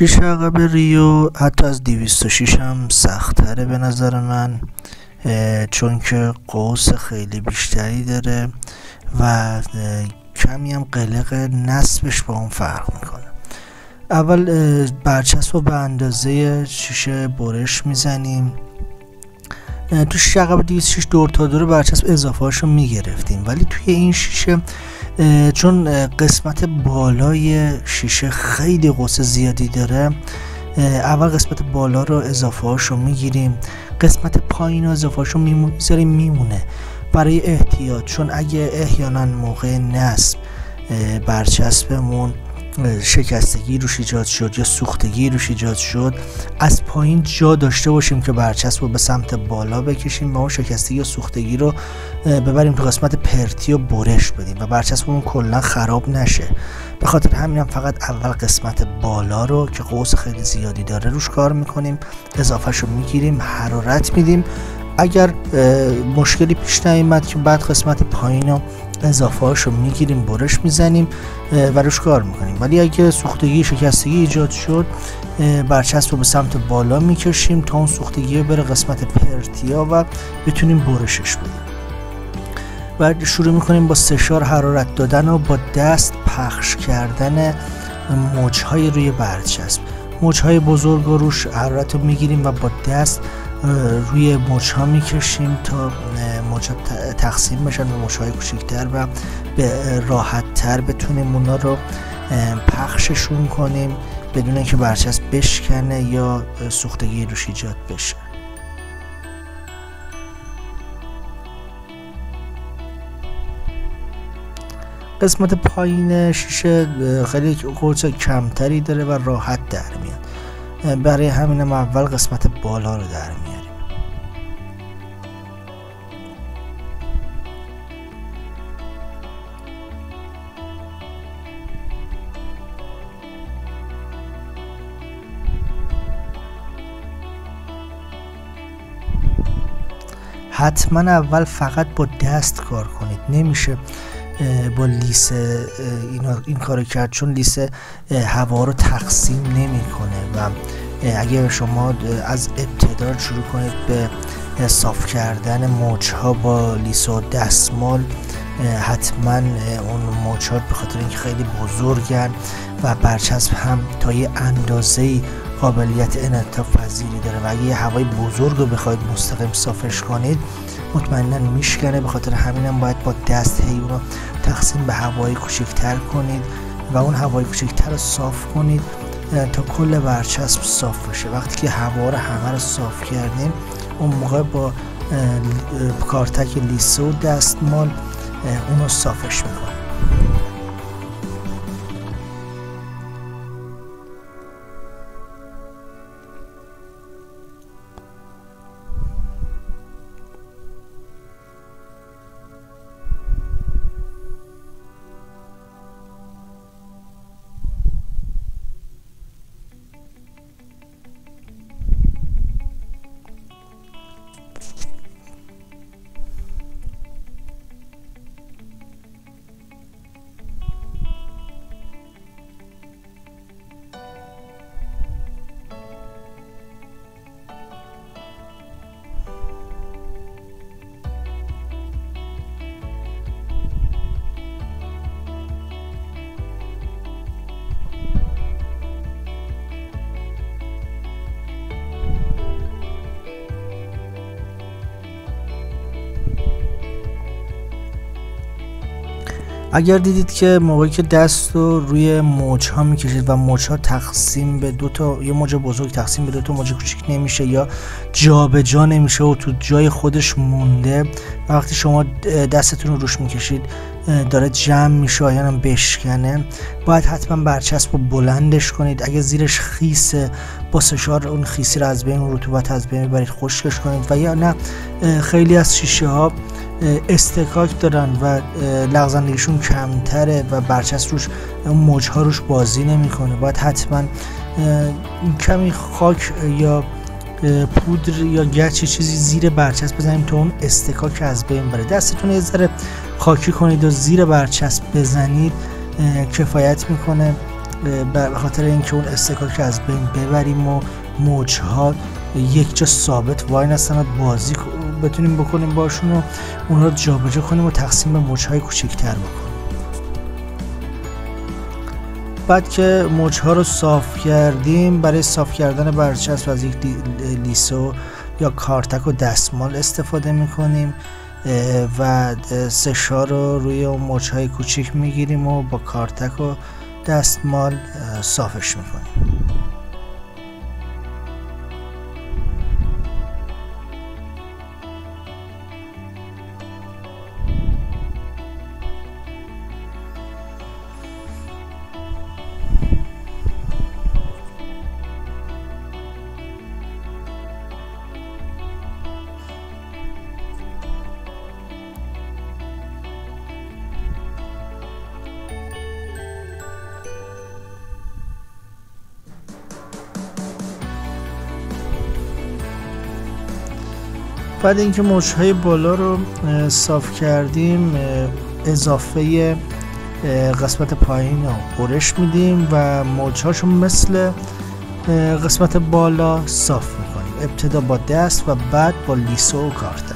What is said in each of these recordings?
شیش عقب ریو حتی از 206 هم سختتره به نظر من چون که قوس خیلی بیشتری داره و کمی هم قلق نصبش با اون فرق می‌کنه. اول برچسب رو به اندازه شیشه برش می‌زنیم. تو شیشه عقب 206 دور تا دور برچسب اضافه هاشو می‌گرفتیم. ولی توی این شیشه چون قسمت بالای شیشه خیلی قوس زیادی داره اول قسمت بالا رو اضافه هاشو می‌گیریم. قسمت پایین رو اضافه هاشو می‌ذاریم میمونه. برای احتیاط چون اگه احیانا موقع نصب برچسبمون شکستگی روش ایجاد شد یا سوختگی روش ایجاد شد از پایین جا داشته باشیم که برچسب رو به سمت بالا بکشیم و اون شکستگی یا سوختگی رو ببریم تو قسمت پرتی و برش بدیم و برچسبمون کلا خراب نشه. به خاطر همینم فقط اول قسمت بالا رو که قوس خیلی زیادی داره روش کار می‌کنیم اضافهش رو می‌گیریم حرارت میدیم. اگر مشکلی پیش نیامد که بعد قسمت پایین رو اضافه رو می‌گیریم برش می‌زنیم و روش کار می‌کنیم. ولی اگه سوختگی شکستگی ایجاد شد برچسب رو به سمت بالا می‌کشیم تا اون سوختگی بره قسمت پرتیا و بتونیم برشش بدیم. و شروع می‌کنیم با سشار حرارت دادن و با دست پخش کردن موجهای روی برچسب. موجهای بزرگ رو روش حرارت رو می‌گیریم و با دست روی موج ها می‌کشیم تا موج تقسیم بشن به موج های کوچکتر و به راحت تر بتونیم اونا رو پخششون کنیم بدون اینکه برچسب بشکنه یا سوختگی روش ایجاد بشه. قسمت پایین شیشه خیلی قرص کمتری داره و راحت در میاد. برای همینم اول قسمت بالا رو در میاد حتما اول فقط با دست کار کنید. نمیشه با لیسه این کارو کرد چون لیسه هوا رو تقسیم نمی‌کنه و اگر شما از ابتدا شروع کنید به صاف کردن موج ها با لیس و دستمال حتما اون موجات به خاطر اینکه خیلی بزرگن و برچسب هم تا یه اندازه قابلیت انعطاف پذیری داره و اگه یه هوای بزرگ رو بخواید مستقیم صافش کنید مطمئنا میشکنه. به خاطر همینم باید با دست هی رو تقسیم به هوای کوچکتر کنید و اون هوای کوچکتر رو صاف کنید تا کل برچسب صاف بشه. وقتی که هوا رو همه رو صاف کردیم اون موقع با کارتک لیسه و دستمال اونو صافش می‌کنیم اگر دیدید که موقعی که دست رو روی موج ها می‌کشید و موج ها تقسیم به دو تا یه موج بزرگ تقسیم به دو تا موج کوچیک نمیشه یا جابجا جا نمیشه و تو جای خودش مونده وقتی شما دستتون رو روش می‌کشید داره جمع میشه یا بشکنه باید حتما برچسب رو بلندش کنید. اگه زیرش خیسه با سشار اون خیسی رو از بین رطوبت از بین ببرید خشکش کنید. و یا نه خیلی از شیشه ها استکاک دارن و لغزندگیشون کمتره و برچسب روش موجها روش بازی نمی‌کنه. باید حتما کمی خاک یا پودر یا گچ چیزی زیر برچسب بزنیم تا اون استکاک از بین بره. دستتون یه ذره خاکی کنید و زیر برچسب بزنید کفایت می‌کنه به خاطر اینکه اون استکاک از بین ببریم و موجها یک جا ثابت وای نستن و بازی بتونیم بکنیم باشون و اونها رو جابجا کنیم و تقسیم به موجهای کوچکتر بکنیم. بعد که موجها رو صاف کردیم برای صاف کردن برچسب از یک لیسو یا کارتک و دستمال استفاده می‌کنیم و سشا رو روی اون موجهای کوچیک می‌گیریم و با کارتک و دستمال صافش می‌کنیم. بعد اینکه های بالا رو صاف کردیم اضافه قسمت پایین رو برش میدیم و موجهاشو مثل قسمت بالا صاف می‌کنیم. ابتدا با دست و بعد با لیسو و کارتر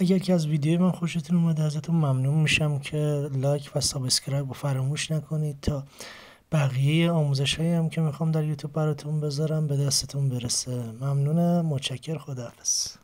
اگر که از ویدیو من خوشتون اومده ازتون ممنون میشم که like و subscribe رو فراموش نکنید تا بقیه آموزش هایی هم که می‌خوام در یوتیوب براتون بذارم به دستتون برسه. ممنونم متشکر خداحافظ.